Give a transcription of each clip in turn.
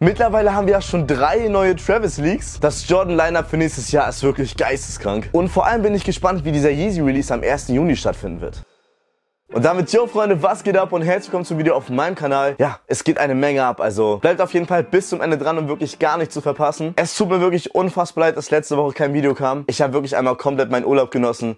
Mittlerweile haben wir ja schon drei neue Travis Leaks. Das Jordan Lineup für nächstes Jahr ist wirklich geisteskrank. Und vor allem bin ich gespannt, wie dieser Yeezy Release am 1. Juni stattfinden wird. Und damit, yo Freunde, was geht ab und herzlich willkommen zum Video auf meinem Kanal. Ja, es geht eine Menge ab, also bleibt auf jeden Fall bis zum Ende dran, um wirklich gar nichts zu verpassen. Es tut mir wirklich unfassbar leid, dass letzte Woche kein Video kam. Ich habe wirklich einmal komplett meinen Urlaub genossen.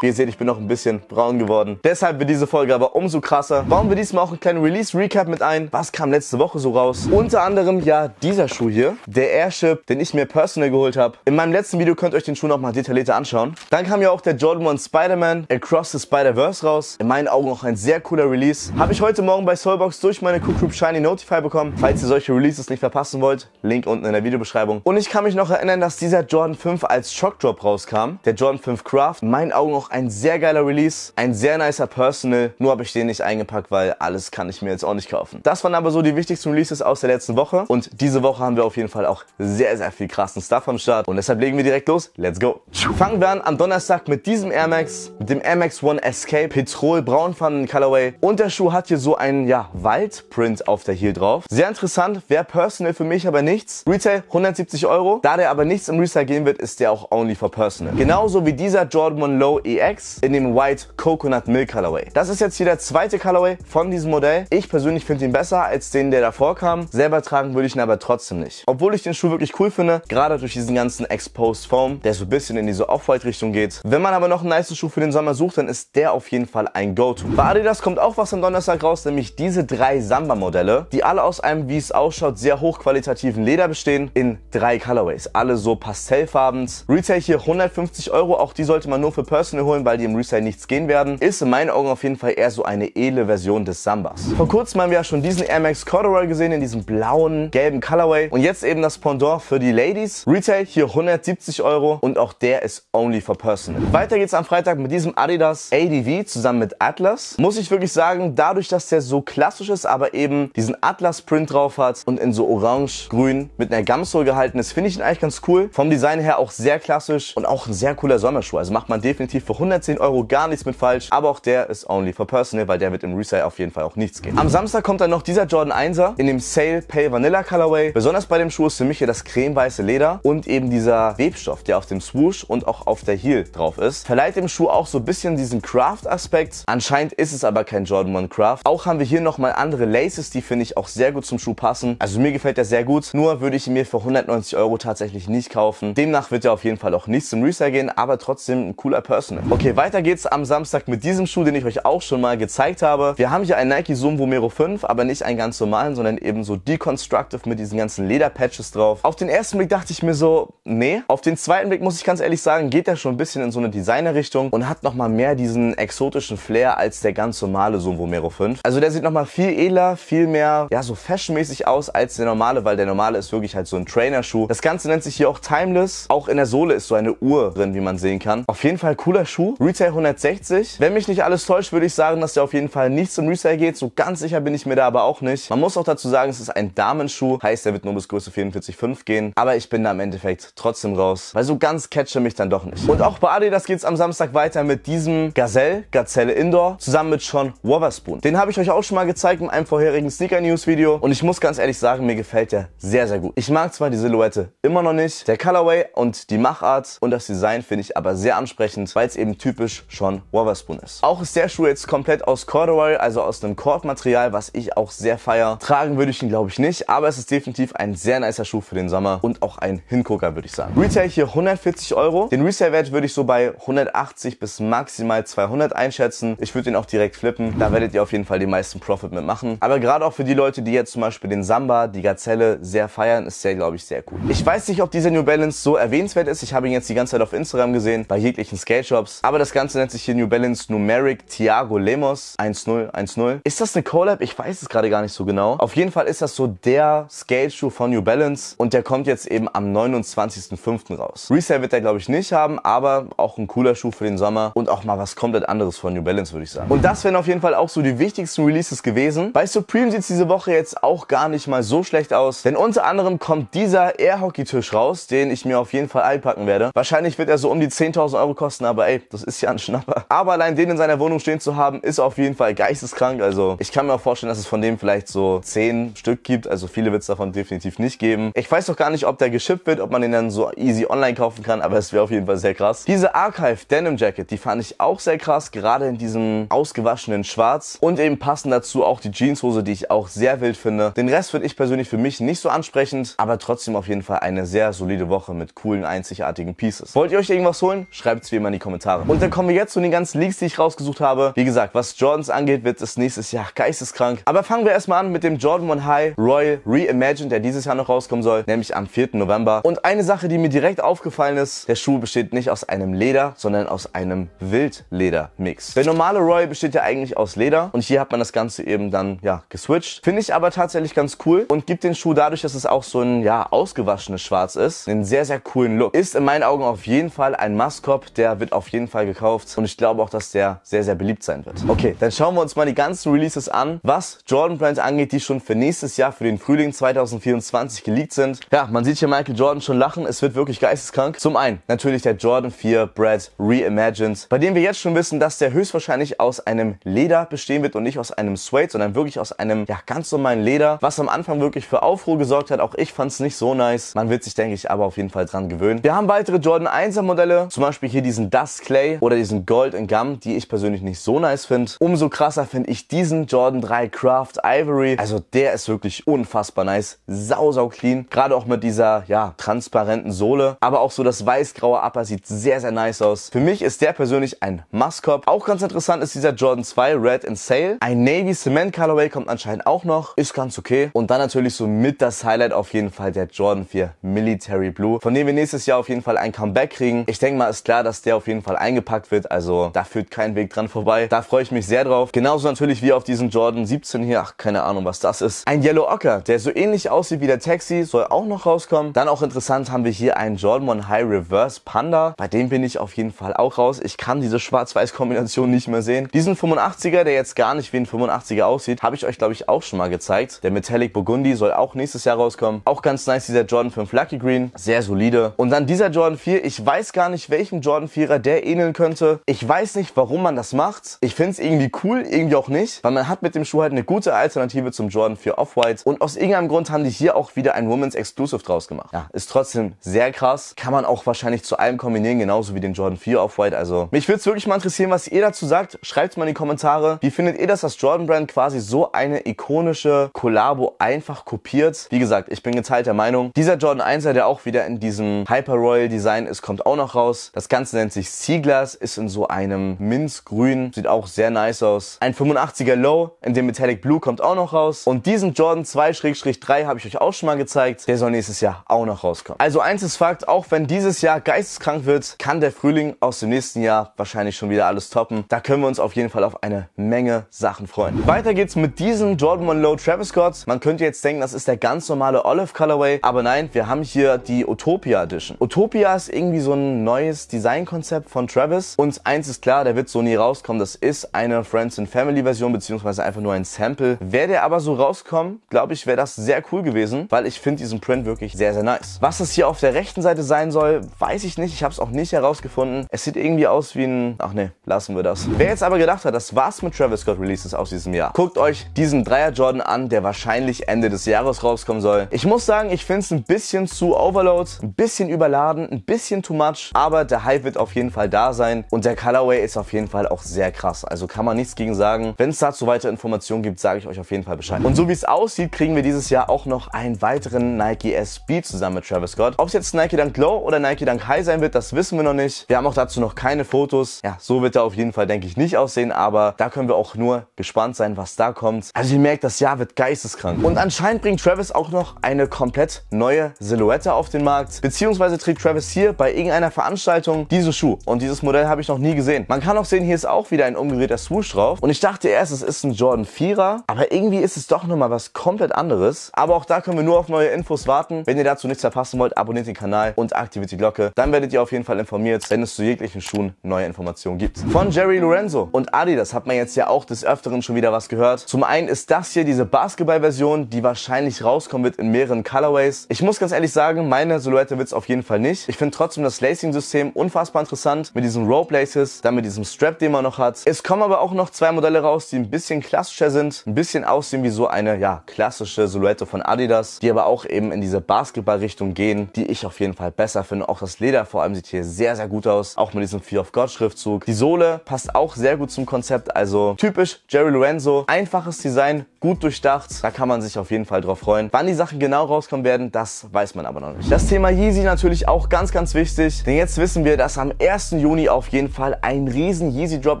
Wie ihr seht, ich bin noch ein bisschen braun geworden. Deshalb wird diese Folge aber umso krasser. Bauen wir diesmal auch einen kleinen Release-Recap mit ein. Was kam letzte Woche so raus? Unter anderem ja dieser Schuh hier. Der Airship, den ich mir personal geholt habe. In meinem letzten Video könnt ihr euch den Schuh nochmal detaillierter anschauen. Dann kam ja auch der Jordan 1 Spider-Man Across the Spider-Verse raus. In meinen Augen auch ein sehr cooler Release. Habe ich heute Morgen bei Soulbox durch meine Cook Group Shiny Notify bekommen. Falls ihr solche Releases nicht verpassen wollt, Link unten in der Videobeschreibung. Und ich kann mich noch erinnern, dass dieser Jordan 5 als Shock Drop rauskam. Der Jordan 5 Craft. In meinen Augen auch ein sehr geiler Release, ein sehr nicer Personal, nur habe ich den nicht eingepackt, weil alles kann ich mir jetzt auch nicht kaufen. Das waren aber so die wichtigsten Releases aus der letzten Woche und diese Woche haben wir auf jeden Fall auch sehr, sehr viel krassen Stuff am Start und deshalb legen wir direkt los. Let's go! Fangen wir an am Donnerstag mit diesem Air Max, mit dem Air Max One Escape, Petrol Braunpfannen Colorway und der Schuh hat hier so einen, ja, Waldprint auf der Heel drauf. Sehr interessant, wäre Personal für mich aber nichts. Retail 170 Euro. Da der aber nichts im Resale gehen wird, ist der auch only for Personal. Genauso wie dieser Jordan 1 Low EX in dem White Coconut Milk Colorway. Das ist jetzt hier der zweite Colorway von diesem Modell. Ich persönlich finde ihn besser als den, der davor kam. Selber tragen würde ich ihn aber trotzdem nicht. Obwohl ich den Schuh wirklich cool finde, gerade durch diesen ganzen Exposed Foam, der so ein bisschen in diese Off-White-Richtung geht. Wenn man aber noch einen nice Schuh für den Sommer sucht, dann ist der auf jeden Fall ein Go-To. Bei Adidas kommt auch was am Donnerstag raus, nämlich diese drei Samba-Modelle, die alle aus einem, wie es ausschaut, sehr hochqualitativen Leder bestehen, in drei Colorways. Alle so pastellfarben. Retail hier 150 Euro, auch die sollte man nur für Personal holen, weil die im Resale nichts gehen werden, ist in meinen Augen auf jeden Fall eher so eine edle Version des Sambas. Vor kurzem haben wir ja schon diesen Air Max Corduroy gesehen in diesem blauen, gelben Colorway und jetzt eben das Pendant für die Ladies. Retail hier 170 Euro und auch der ist only for personal. Weiter geht's am Freitag mit diesem Adidas ADV zusammen mit Atlas. Muss ich wirklich sagen, dadurch, dass der so klassisch ist, aber eben diesen Atlas Print drauf hat und in so orange, grün mit einer Gamsole gehalten ist, finde ich ihn eigentlich ganz cool. Vom Design her auch sehr klassisch und auch ein sehr cooler Sommerschuh. Also macht man definitiv für 110 Euro gar nichts mit falsch. Aber auch der ist only for personal, weil der wird im Resale auf jeden Fall auch nichts gehen. Am Samstag kommt dann noch dieser Jordan 1er in dem Sale Pale Vanilla Colorway. Besonders bei dem Schuh ist für mich hier das cremeweiße Leder und eben dieser Webstoff, der auf dem Swoosh und auch auf der Heel drauf ist. Verleiht dem Schuh auch so ein bisschen diesen Craft-Aspekt. Anscheinend ist es aber kein Jordan 1 Craft. Auch haben wir hier nochmal andere Laces, die finde ich auch sehr gut zum Schuh passen. Also mir gefällt der sehr gut. Nur würde ich ihn mir für 190 Euro tatsächlich nicht kaufen. Demnach wird er auf jeden Fall auch nicht zum Resale gehen, aber trotzdem ein cooler Personal. Okay, weiter geht's am Samstag mit diesem Schuh, den ich euch auch schon mal gezeigt habe. Wir haben hier einen Nike Zoom Vomero 5, aber nicht einen ganz normalen, sondern eben so Deconstructive mit diesen ganzen Lederpatches drauf. Auf den ersten Blick dachte ich mir so, nee. Auf den zweiten Blick muss ich ganz ehrlich sagen, geht der schon ein bisschen in so eine Designer-Richtung und hat nochmal mehr diesen exotischen Flair als der ganz normale Zoom Vomero 5. Also der sieht nochmal viel edler, viel mehr, ja, so fashionmäßig aus als der normale, weil der normale ist wirklich halt so ein Trainerschuh. Das Ganze nennt sich hier auch Timeless. Auch in der Sohle ist so eine Uhr drin, wie man sehen kann. Auf jeden Fall cooler Schuh. Retail 160. Wenn mich nicht alles täuscht, würde ich sagen, dass der auf jeden Fall nicht zum Resale geht. So ganz sicher bin ich mir da aber auch nicht. Man muss auch dazu sagen, es ist ein Damenschuh. Heißt, der wird nur bis Größe 44,5 gehen. Aber ich bin da im Endeffekt trotzdem raus. Weil so ganz catche mich dann doch nicht. Und auch bei Adidas geht es am Samstag weiter mit diesem Gazelle, Gazelle Indoor, zusammen mit Sean Wotherspoon. Den habe ich euch auch schon mal gezeigt in einem vorherigen Sneaker News Video. Und ich muss ganz ehrlich sagen, mir gefällt der sehr, sehr gut. Ich mag zwar die Silhouette immer noch nicht. Der Colorway und die Machart und das Design finde ich aber sehr ansprechend, weil es eben typisch Sean Wotherspoon ist. Auch ist der Schuh jetzt komplett aus Corduroy, also aus einem Kordmaterial, was ich auch sehr feier. Tragen würde ich ihn glaube ich nicht, aber es ist definitiv ein sehr nicer Schuh für den Sommer und auch ein Hingucker würde ich sagen. Retail hier 140 Euro. Den Resale-Wert würde ich so bei 180 bis maximal 200 einschätzen. Ich würde den auch direkt flippen. Da werdet ihr auf jeden Fall die meisten Profit mitmachen. Aber gerade auch für die Leute, die jetzt zum Beispiel den Samba, die Gazelle sehr feiern, ist der glaube ich sehr cool. Ich weiß nicht, ob dieser New Balance so erwähnenswert ist. Ich habe ihn jetzt die ganze Zeit auf Instagram gesehen, bei jeglichen Skate Shops. Aber das Ganze nennt sich hier New Balance Numeric Thiago Lemos 1010. Ist das eine Collab? Ich weiß es gerade gar nicht so genau. Auf jeden Fall ist das so der Skate-Schuh von New Balance und der kommt jetzt eben am 29.05. raus. Resale wird er glaube ich nicht haben, aber auch ein cooler Schuh für den Sommer und auch mal was komplett anderes von New Balance würde ich sagen. Und das wären auf jeden Fall auch so die wichtigsten Releases gewesen. Bei Supreme sieht es diese Woche jetzt auch gar nicht mal so schlecht aus, denn unter anderem kommt dieser Air Hockey Tisch raus, den ich mir auf jeden Fall einpacken werde. Wahrscheinlich wird er so um die 10.000 Euro kosten, aber ey, das ist ja ein Schnapper. Aber allein den in seiner Wohnung stehen zu haben, ist auf jeden Fall geisteskrank. Also ich kann mir auch vorstellen, dass es von dem vielleicht so zehn Stück gibt. Also viele wird es davon definitiv nicht geben. Ich weiß doch gar nicht, ob der geschippt wird, ob man den dann so easy online kaufen kann, aber es wäre auf jeden Fall sehr krass. Diese Archive Denim Jacket, die fand ich auch sehr krass, gerade in diesem ausgewaschenen Schwarz. Und eben passend dazu auch die Jeanshose, die ich auch sehr wild finde. Den Rest finde ich persönlich für mich nicht so ansprechend, aber trotzdem auf jeden Fall eine sehr solide Woche mit coolen, einzigartigen Pieces. Wollt ihr euch irgendwas holen? Schreibt es wie immer in die Kommentare. Und dann kommen wir jetzt zu den ganzen Leaks, die ich rausgesucht habe. Wie gesagt, was Jordans angeht, wird es nächstes Jahr geisteskrank. Aber fangen wir erstmal an mit dem Jordan 1 High Royal Reimagined, der dieses Jahr noch rauskommen soll, nämlich am 4. November. Und eine Sache, die mir direkt aufgefallen ist, der Schuh besteht nicht aus einem Leder, sondern aus einem Wildleder-Mix. Der normale Royal besteht ja eigentlich aus Leder und hier hat man das Ganze eben dann, ja, geswitcht. Finde ich aber tatsächlich ganz cool und gibt den Schuh dadurch, dass es auch so ein, ja, ausgewaschenes Schwarz ist, einen sehr, sehr coolen Look. Ist in meinen Augen auf jeden Fall ein Must-Cop, der wird auf jeden Fall gekauft und ich glaube auch, dass der sehr, sehr beliebt sein wird. Okay, dann schauen wir uns mal die ganzen Releases an, was Jordan Brand angeht, die schon für nächstes Jahr, für den Frühling 2024 geleakt sind. Ja, man sieht hier Michael Jordan schon lachen, es wird wirklich geisteskrank. Zum einen natürlich der Jordan 4 Brad Reimagined, bei dem wir jetzt schon wissen, dass der höchstwahrscheinlich aus einem Leder bestehen wird und nicht aus einem Suede, sondern wirklich aus einem ja, ganz normalen Leder, was am Anfang wirklich für Aufruhr gesorgt hat. Auch ich fand es nicht so nice. Man wird sich, denke ich, aber auf jeden Fall dran gewöhnen. Wir haben weitere Jordan 1er Modelle, zum Beispiel hier diesen Dust Clay oder diesen Gold and Gum, die ich persönlich nicht so nice finde. Umso krasser finde ich diesen Jordan 3 Craft Ivory. Also der ist wirklich unfassbar nice. Sau, sau clean. Gerade auch mit dieser, ja, transparenten Sohle. Aber auch so das weiß-graue Upper sieht sehr, sehr nice aus. Für mich ist der persönlich ein Must-Cop. Auch ganz interessant ist dieser Jordan 2 Red in Sale. Ein Navy Cement Colorway kommt anscheinend auch noch. Ist ganz okay. Und dann natürlich so mit das Highlight auf jeden Fall der Jordan 4 Military Blue, von dem wir nächstes Jahr auf jeden Fall ein Comeback kriegen. Ich denke mal, ist klar, dass der auf jeden Fall eingepackt wird. Also da führt kein Weg dran vorbei. Da freue ich mich sehr drauf. Genauso natürlich wie auf diesen Jordan 17 hier. Ach, keine Ahnung, was das ist. Ein Yellow Ocker, der so ähnlich aussieht wie der Taxi, soll auch noch rauskommen. Dann auch interessant haben wir hier einen Jordan 1 High Reverse Panda. Bei dem bin ich auf jeden Fall auch raus. Ich kann diese Schwarz-Weiß-Kombination nicht mehr sehen. Diesen 85er, der jetzt gar nicht wie ein 85er aussieht, habe ich euch, glaube ich, auch schon mal gezeigt. Der Metallic Burgundy soll auch nächstes Jahr rauskommen. Auch ganz nice dieser Jordan 5 Lucky Green. Sehr solide. Und dann dieser Jordan 4. Ich weiß gar nicht, welchem Jordan 4er der ähneln könnte. Ich weiß nicht, warum man das macht. Ich finde es irgendwie cool, irgendwie auch nicht. Weil man hat mit dem Schuh halt eine gute Alternative zum Jordan 4 Off-White. Und aus irgendeinem Grund haben die hier auch wieder ein Women's Exclusive draus gemacht. Ja, ist trotzdem sehr krass. Kann man auch wahrscheinlich zu allem kombinieren, genauso wie den Jordan 4 Off-White. Also mich würde es wirklich mal interessieren, was ihr dazu sagt. Schreibt mal in die Kommentare. Wie findet ihr das, dass Jordan Brand quasi so eine ikonische Collabo einfach kopiert? Wie gesagt, ich bin geteilter Meinung. Dieser Jordan 1er, der auch wieder in diesem Hyper Royal Design ist, kommt auch noch raus. Das Ganze nennt sich Seaglass, ist in so einem Minzgrün, sieht auch sehr nice aus. Ein 85er Low in dem Metallic Blue kommt auch noch raus. Und diesen Jordan 2-3 habe ich euch auch schon mal gezeigt. Der soll nächstes Jahr auch noch rauskommen. Also eins ist Fakt, auch wenn dieses Jahr geisteskrank wird, kann der Frühling aus dem nächsten Jahr wahrscheinlich schon wieder alles toppen. Da können wir uns auf jeden Fall auf eine Menge Sachen freuen. Weiter geht's mit diesem Jordan 1 Low Travis Scott. Man könnte jetzt denken, das ist der ganz normale Olive Colorway, aber nein, wir haben hier die Utopia Edition. Utopia ist irgendwie so ein neues Designkonzept von Travis und eins ist klar, der wird so nie rauskommen. Das ist eine Friends and Family Version beziehungsweise einfach nur ein Sample. Wäre der aber so rauskommen, glaube ich, wäre das sehr cool gewesen, weil ich finde diesen Print wirklich sehr, sehr nice. Was das hier auf der rechten Seite sein soll, weiß ich nicht. Ich habe es auch nicht herausgefunden. Es sieht irgendwie aus wie ein... Ach nee, lassen wir das. Wer jetzt aber gedacht hat, das war's mit Travis Scott Releases aus diesem Jahr, guckt euch diesen Dreier Jordan an, der wahrscheinlich Ende des Jahres rauskommen soll. Ich muss sagen, ich finde es ein bisschen zu Overload, ein bisschen überladen, ein bisschen too much, aber der Hype wird auf jeden Fall da sein und der Colorway ist auf jeden Fall auch sehr krass. Also kann man nichts gegen sagen. Wenn es dazu weitere Informationen gibt, sage ich euch auf jeden Fall Bescheid. Und so wie es aussieht, kriegen wir dieses Jahr auch noch einen weiteren Nike SB zusammen mit Travis Scott. Ob es jetzt Nike Dunk Low oder Nike Dunk High sein wird, das wissen wir noch nicht. Wir haben auch dazu noch keine Fotos. Ja, so wird er auf jeden Fall, denke ich, nicht aussehen, aber da können wir auch nur gespannt sein, was da kommt. Also ihr merkt, das Jahr wird geisteskrank. Und anscheinend bringt Travis auch noch eine komplett neue Silhouette auf den Markt, beziehungsweise trägt Travis hier bei irgendeiner Veranstaltung diesen Schuh. Und dieses Modell habe ich noch nie gesehen. Man kann auch sehen, hier ist auch wieder ein umgedrehter Swoosh drauf. Und ich dachte erst, es ist ein Jordan 4er, aber irgendwie ist es doch nochmal was komplett anderes. Aber auch da können wir nur auf neue Infos warten. Wenn ihr dazu nichts verpassen wollt, abonniert den Kanal und aktiviert die Glocke. Dann werdet ihr auf jeden Fall informiert, wenn es zu jeglichen Schuhen neue Informationen gibt. Von Jerry Lorenzo und Adidas hat man jetzt ja auch des Öfteren schon wieder was gehört. Zum einen ist das hier diese Basketball-Version, die wahrscheinlich rauskommen wird in mehreren Colorways. Ich muss ganz ehrlich sagen, meine Silhouette wird es auf jeden Fall nicht. Ich finde trotzdem das Lacing-System unfassbar interessant. Interessant mit diesen Rope dann mit diesem Strap, den man noch hat. Es kommen aber auch noch zwei Modelle raus, die ein bisschen klassischer sind, ein bisschen aussehen wie so eine, ja, klassische Silhouette von Adidas, die aber auch eben in diese Basketball-Richtung gehen, die ich auf jeden Fall besser finde. Auch das Leder vor allem sieht hier sehr, sehr gut aus, auch mit diesem Fear of God Schriftzug. Die Sohle passt auch sehr gut zum Konzept, also typisch Jerry Lorenzo, einfaches Design, gut durchdacht, da kann man sich auf jeden Fall drauf freuen. Wann die Sachen genau rauskommen werden, das weiß man aber noch nicht. Das Thema Yeezy natürlich auch ganz, ganz wichtig, denn jetzt wissen wir, dass am 1. Juni auf jeden Fall ein riesen Yeezy Drop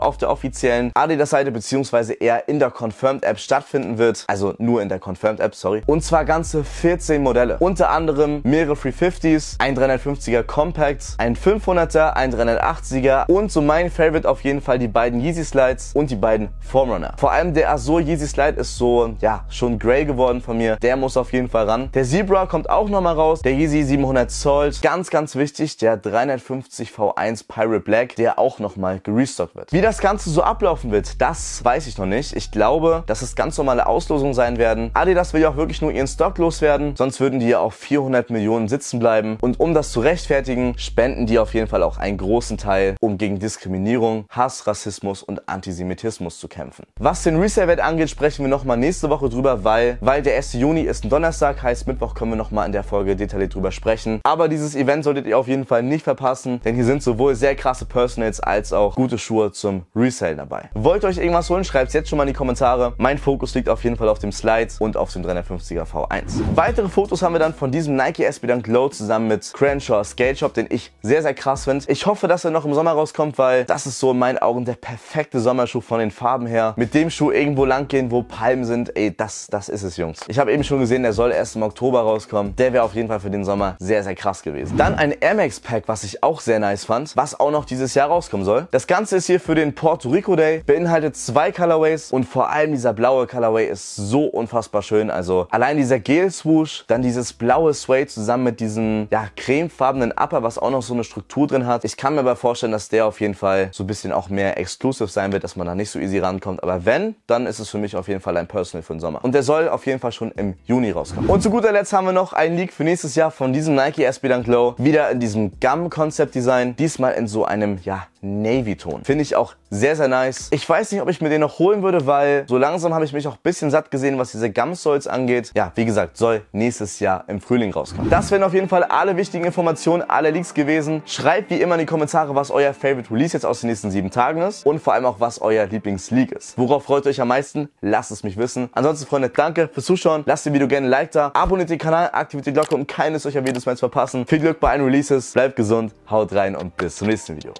auf der offiziellen Adidas-Seite beziehungsweise eher in der Confirmed App stattfinden wird. Also nur in der Confirmed App, sorry. Und zwar ganze 14 Modelle. Unter anderem mehrere 350s, ein 350er Compact, ein 500er, ein 380er und so mein Favorite auf jeden Fall die beiden Yeezy Slides und die beiden Formrunner. Vor allem der Azur Yeezy Slide ist so, ja, schon grey geworden von mir. Der muss auf jeden Fall ran. Der Zebra kommt auch nochmal raus. Der Yeezy 700 Zoll. Ganz, ganz wichtig, der 350 V1 Pirate Black, der auch nochmal gerestockt wird. Wie das Ganze so ablaufen wird, das weiß ich noch nicht. Ich glaube, dass es ganz normale Auslosungen sein werden. Adidas will ja auch wirklich nur ihren Stock loswerden, sonst würden die ja auf 400 Millionen sitzen bleiben. Und um das zu rechtfertigen, spenden die auf jeden Fall auch einen großen Teil, um gegen Diskriminierung, Hass, Rassismus und Antisemitismus zu kämpfen. Was den Resale-Wert angeht, sprechen wir nochmal nächste Woche drüber, weil, weil der 1. Juni ist ein Donnerstag, heißt Mittwoch können wir nochmal in der Folge detailliert drüber sprechen. Aber dieses Event solltet ihr auf jeden Fall nicht verpassen, denn hier sind sowohl sehr krasse Personals als auch gute Schuhe zum Resale dabei. Wollt ihr euch irgendwas holen, schreibt es jetzt schon mal in die Kommentare. Mein Fokus liegt auf jeden Fall auf dem Slide und auf dem 350er V1. Weitere Fotos haben wir dann von diesem Nike SB Dunk Low zusammen mit Crenshaw Skate Shop, den ich sehr, sehr krass finde. Ich hoffe, dass er noch im Sommer rauskommt, weil das ist so in meinen Augen der perfekte Sommerschuh von den Farben her. Mit dem Schuh irgendwo lang gehen, wo Palmen sind, ey, das, das ist es, Jungs. Ich habe eben schon gesehen, der soll erst im Oktober rauskommen. Der wäre auf jeden Fall für den Sommer sehr, sehr krass gewesen. Dann ein Air Max Pack, was ich auch sehr nice fand, was auch noch dieses Jahr rauskommen soll. Das Ganze ist hier für den Puerto Rico Day, beinhaltet zwei Colorways und vor allem dieser blaue Colorway ist so unfassbar schön. Also allein dieser Gel Swoosh, dann dieses blaue Suede zusammen mit diesem ja, cremefarbenen Upper, was auch noch so eine Struktur drin hat. Ich kann mir aber vorstellen, dass der auf jeden Fall so ein bisschen auch mehr exclusive sein wird, dass man da nicht so easy rankommt. Aber wenn, dann ist es für mich auf jeden Fall ein Personal für den Sommer. Und der soll auf jeden Fall schon im Juni rauskommen. Und zu guter Letzt haben wir noch einen Leak für nächstes Jahr von diesem Nike SB Dunk Low. Wieder in diesem Gum-Concept-Design. Diesmal in so einem, ja, Navy-Ton. Finde ich auch sehr, sehr nice. Ich weiß nicht, ob ich mir den noch holen würde, weil so langsam habe ich mich auch ein bisschen satt gesehen, was diese Gumsoils angeht. Ja, wie gesagt, soll nächstes Jahr im Frühling rauskommen. Das wären auf jeden Fall alle wichtigen Informationen, alle Leaks gewesen. Schreibt wie immer in die Kommentare, was euer Favorite Release jetzt aus den nächsten sieben Tagen ist und vor allem auch, was euer Lieblingsleak ist. Worauf freut ihr euch am meisten? Lasst es mich wissen. Ansonsten, Freunde, danke fürs Zuschauen. Lasst dem Video gerne ein Like da. Abonniert den Kanal, aktiviert die Glocke, um keines solcher Videos mehr zu verpassen. Viel Glück bei allen Releases. Bleibt gesund, haut rein und bis zum nächsten Video.